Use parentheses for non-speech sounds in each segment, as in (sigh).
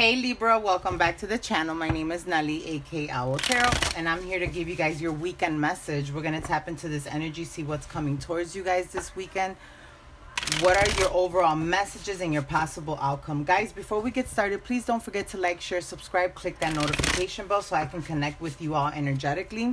Hey Libra, welcome back to the channel. My name is Nelly, aka Owl Tarot, and I'm here to give you guys your weekend message. We're gonna tap into this energy, see what's coming towards you guys this weekend. What are your overall messages and your possible outcome? Guys, before we get started, please don't forget to like, share, subscribe, click that notification bell so I can connect with you all energetically.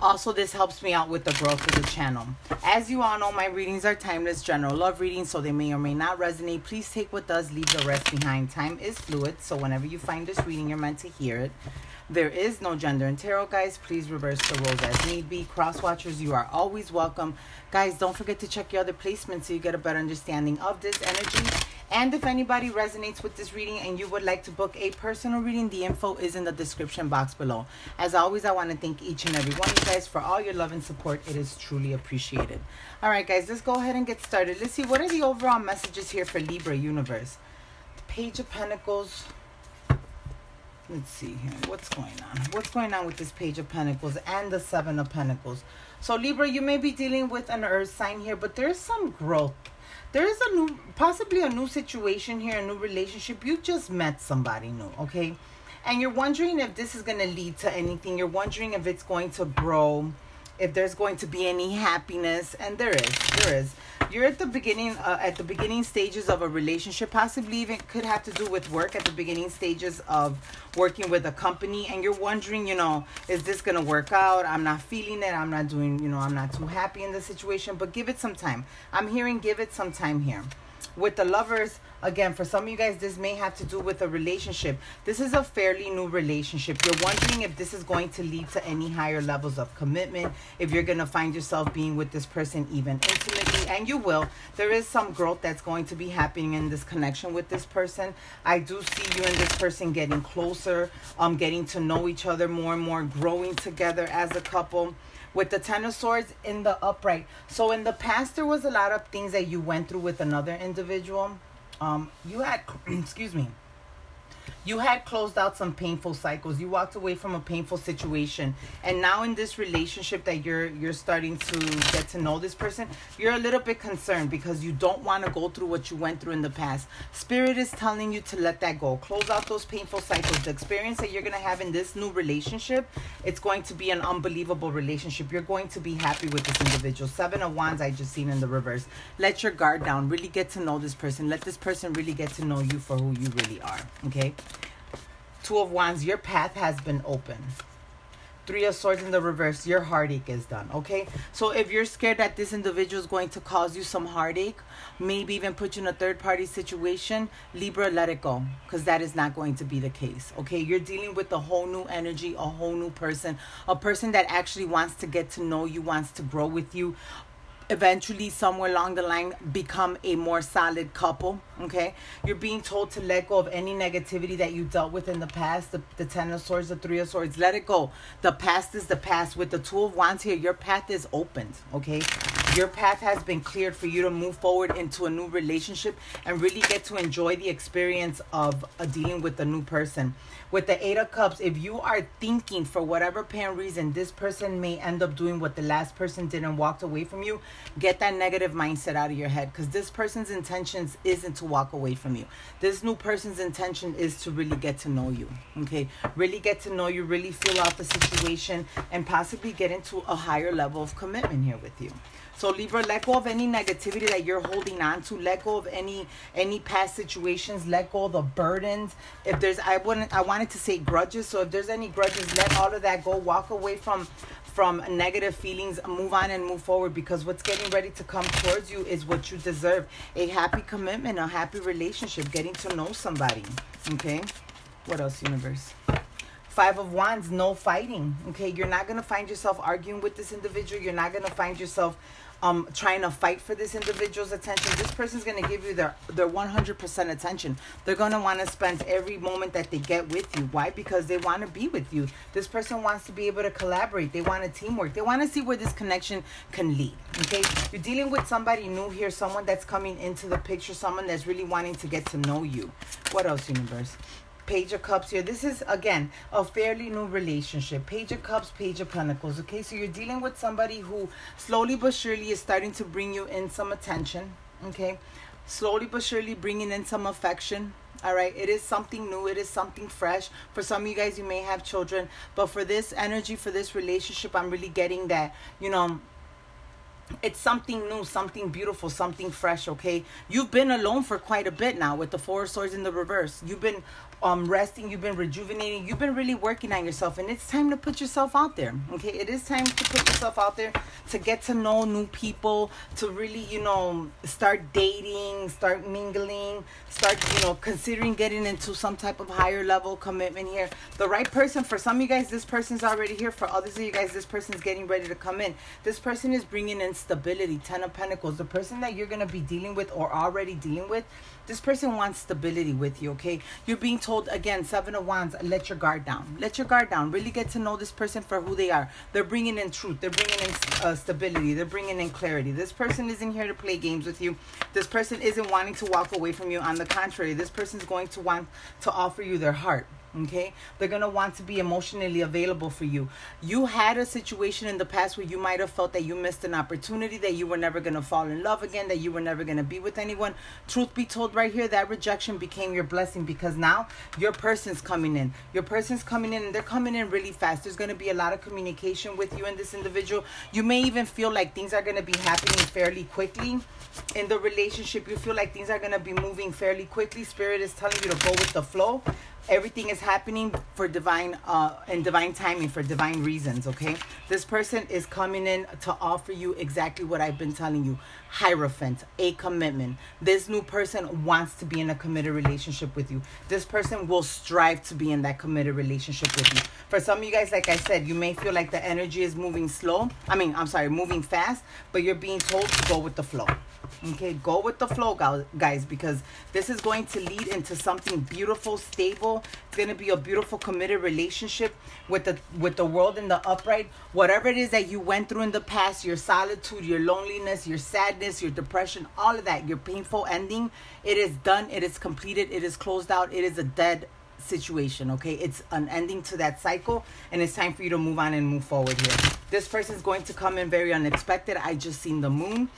Also, this helps me out with the growth of the channel. As you all know, my readings are timeless general love readings, so they may or may not resonate. Please take what does, leave the rest behind. Time is fluid, so whenever you find this reading, you're meant to hear it. There is no gender in tarot, guys. Please reverse the roles as need be. Cross watchers, you are always welcome. Guys, don't forget to check your other placements so you get a better understanding of this energy. And if anybody resonates with this reading and you would like to book a personal reading, the info is in the description box below. As always, I want to thank each and every one of you guys for all your love and support. It is truly appreciated. All right, guys, let's go ahead and get started. Let's see, what are the overall messages here for Libra Universe? Page of Pentacles. Let's see here. What's going on? What's going on with this Page of Pentacles and the Seven of Pentacles? So, Libra, you may be dealing with an earth sign here, but there's some growth there is a new possibly a new situation here a new relationship you just met somebody new okay and you're wondering if this is going to lead to anything. You're wondering if it's going to grow if there's going to be any happiness. And there is there is. You're at the beginning uh, at the beginning stages of a relationship possibly even could have to do with work at the beginning stages of working with a company. And you're wondering you know is this gonna work out? I'm not feeling it. I'm not doing you know i'm not too happy in the situation. But give it some time. I'm hearing give it some time here with the lovers. Again for some of you guys this may have to do with a relationship. This is a fairly new relationship. You're wondering if this is going to lead to any higher levels of commitment if you're going to find yourself being with this person even intimately and you will. There is some growth that's going to be happening in this connection with this person. I do see you and this person getting closer um getting to know each other more and more growing together as a couple with the ten of swords in the upright. So in the past there was a lot of things that you went through with another individual. Um you had (clears throat) excuse me you had closed out some painful cycles. You walked away from a painful situation. And now in this relationship that you're you're starting to get to know this person you're a little bit concerned because you don't want to go through what you went through in the past. Spirit is telling you to let that go. Close out those painful cycles. The experience that you're going to have in this new relationship it's going to be an unbelievable relationship. You're going to be happy with this individual. Seven of wands i just seen in the reverse. Let your guard down. Really get to know this person. Let this person really get to know you for who you really are okay Two of Wands, your path has been open. Three of Swords in the reverse, your heartache is done. Okay? So if you're scared that this individual is going to cause you some heartache, maybe even put you in a third party situation, Libra, let it go. Because that is not going to be the case. Okay? You're dealing with a whole new energy, a whole new person, a person that actually wants to get to know you, wants to grow with you, eventually somewhere along the line become a more solid couple okay? You're being told to let go of any negativity that you dealt with in the past the, the ten of swords the three of swords let it go. The past is the past. With the two of wands here your path is opened okay your path has been cleared for you to move forward into a new relationship and really get to enjoy the experience of uh, dealing with a new person. With the eight of cups if you are thinking for whatever apparent reason this person may end up doing what the last person did and walked away from you get that negative mindset out of your head because this person's intentions isn't to walk away from you. This new person's intention is to really get to know you okay? Really get to know you really feel out the situation and possibly get into a higher level of commitment here with you so Libra, let go of any negativity that you're holding on to. Let go of any any past situations. Let go of the burdens. If there's, I wouldn't, I wanted to say grudges. So if there's any grudges, let all of that go. Walk away from from negative feelings. Move on and move forward because what's getting ready to come towards you is what you deserve. A happy commitment, a happy relationship, getting to know somebody. Okay. What else, universe? Five of Wands, no fighting. Okay, you're not gonna find yourself arguing with this individual. You're not gonna find yourself um trying to fight for this individual's attention. This person's going to give you their their 100% attention. They're going to want to spend every moment that they get with you. Why? Because they want to be with you. This person wants to be able to collaborate. They want a teamwork. They want to see where this connection can lead okay? You're dealing with somebody new here someone that's coming into the picture someone that's really wanting to get to know you. What else universe Page of Cups here. This is, again, a fairly new relationship. Page of Cups, Page of Pentacles. Okay, so you're dealing with somebody who slowly but surely is starting to bring you in some attention. Okay, slowly but surely bringing in some affection. All right, it is something new, it is something fresh. For some of you guys, you may have children, but for this energy, for this relationship, I'm really getting that, you know, it's something new, something beautiful, something fresh, okay? You've been alone for quite a bit now with the four swords in the reverse. You've been um resting, you've been rejuvenating, you've been really working on yourself and it's time to put yourself out there. Okay? It is time to put yourself out there to get to know new people, to really, you know, start dating, start mingling, start, you know, considering getting into some type of higher level commitment here. The right person for some of you guys this person's already here. For others of you guys this person's getting ready to come in. This person is bringing in stability, 10 of pentacles. The person that you're going to be dealing with or already dealing with, this person wants stability with you, okay? You're being told again, seven of wands, let your guard down. Let your guard down. Really get to know this person for who they are. They're bringing in truth. They're bringing in uh, stability. They're bringing in clarity. This person isn't here to play games with you. This person isn't wanting to walk away from you. On the contrary, this person's going to want to offer you their heart okay? They're going to want to be emotionally available for you. You had a situation in the past where you might have felt that you missed an opportunity that you were never going to fall in love again that you were never going to be with anyone. Truth be told right here that rejection became your blessing because now your person's coming in. Your person's coming in and they're coming in really fast. There's going to be a lot of communication with you and this individual. You may even feel like things are going to be happening fairly quickly in the relationship. You feel like things are going to be moving fairly quickly. Spirit is telling you to go with the flow everything is happening for divine uh in divine timing for divine reasons okay? This person is coming in to offer you exactly what i've been telling you. Hierophant a commitment. This new person wants to be in a committed relationship with you. This person will strive to be in that committed relationship with you for some of you guys like i said you may feel like the energy is moving slow. I mean i'm sorry moving fast but you're being told to go with the flow. Okay go with the flow guys because this is going to lead into something beautiful stable it's going to be a beautiful committed relationship with the with the world in the upright. Whatever it is that you went through in the past your solitude your loneliness your sadness your depression all of that your painful ending it is done it is completed it is closed out it is a dead situation okay? It's an ending to that cycle and it's time for you to move on and move forward here. This person is going to come in very unexpected. I just seen the moon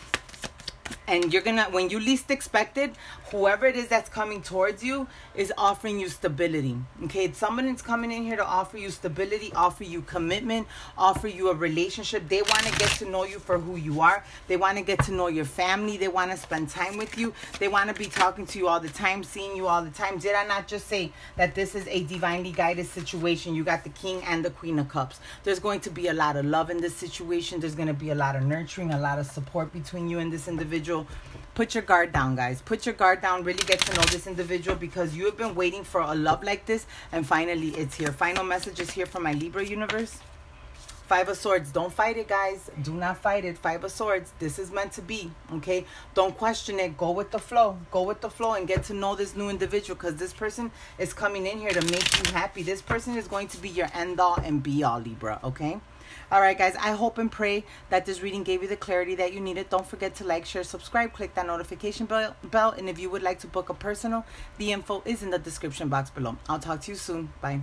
and you're gonna when you least expect it whoever it is that's coming towards you is offering you stability okay? It's someone that's coming in here to offer you stability offer you commitment offer you a relationship they want to get to know you for who you are. They want to get to know your family. They want to spend time with you. They want to be talking to you all the time seeing you all the time. Did i not just say that this is a divinely guided situation? You got the king and the queen of cups. There's going to be a lot of love in this situation. There's going to be a lot of nurturing a lot of support between you and this individual put your guard down guys. Put your guard down. Really get to know this individual because you have been waiting for a love like this and finally it's here. Final message is here from my libra universe. Five of swords. Don't fight it guys. Do not fight it. Five of swords. This is meant to be okay? Don't question it. Go with the flow. Go with the flow and get to know this new individual because this person is coming in here to make you happy. This person is going to be your end all and be all libra okay all right, guys, I hope and pray that this reading gave you the clarity that you needed. Don't forget to like, share, subscribe, click that notification bell, bell. And if you would like to book a personal, the info is in the description box below. I'll talk to you soon. Bye.